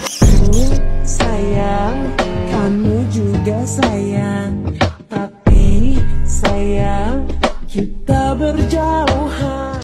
Aku sayang, kamu juga sayang. Tapi sayang, kita berjalan.